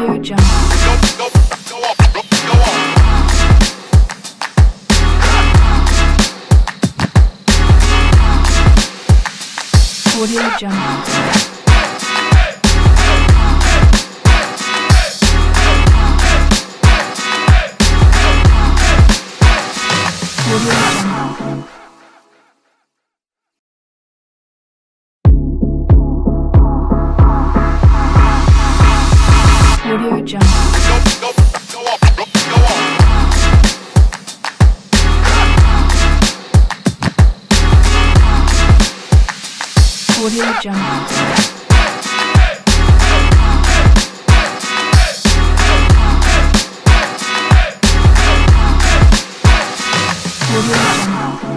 Audio Jungle. Audio Jungle. Audio Jungle. Audio Jungle. Audio Jungle. Audio Jungle.